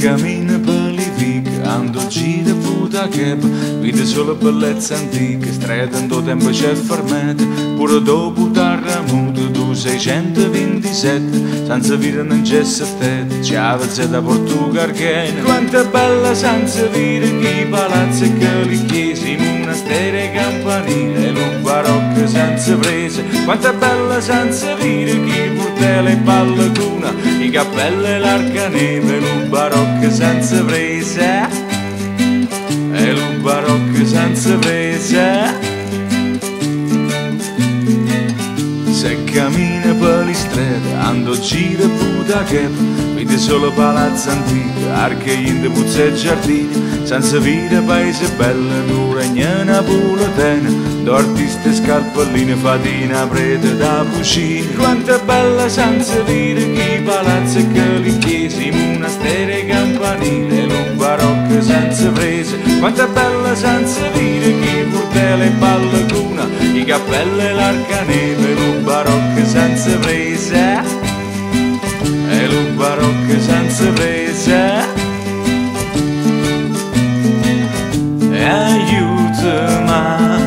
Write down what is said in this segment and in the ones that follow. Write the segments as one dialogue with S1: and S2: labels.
S1: cammina per i vic, ando gira puta cap, vede solo bellezza antica, strada in tempo c'è fermata, pure dopo terremoto, tu 627, senza vita non c'è sette, ciao c'è da Portugal che quanto è bella senza vita, che palazzi che li chiesi, monasteri e campanile, lo barocco senza prese, quanto è bella senza vita, che portele e pallacuna, i cappelli e l'arca neve, lo barocco senza prese, e lo barocco senza prese. Se cammina per le strade, ando gira puta che vede solo palazzi antichi, arche in de puzze e giardini, senza vita paese bella, non regna napoletana, d'artiste scarpelline, fatina, prete da puccini. Quanto è bella senza vita, che palazzi che li chiesi, monasteri campanile, barocco senza prese. Quanto è bella senza vita, che portele e pallacuna, i cappelli e l'arca neve, barocco senza prese. E lo barocco senza prese. E aiutami a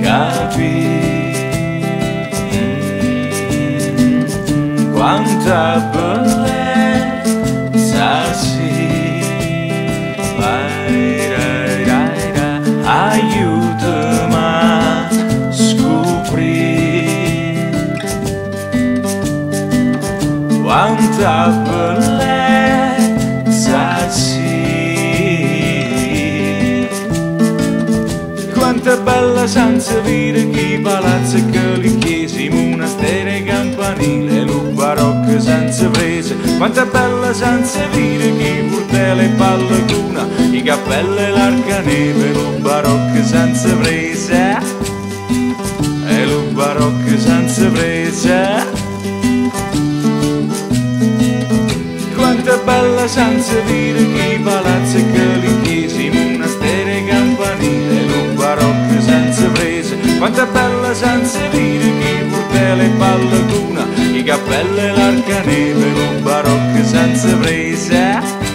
S1: capire quanta bellezza quanta bella senza vita che palazzi monasteri e campanile lo barocco senza prese. Quanta bella senza vita che portele e pallacuna i cappelli e l'arca neve lo barocco senza prese. E lo barocco senza prese bella senza vita che i palazzi che li chiesi, monasteri e campanile, lo barocco senza prese, quanto è bella senza vita che i portele e pallacuna, i cappelli e l'arca neve, lo barocco senza prese.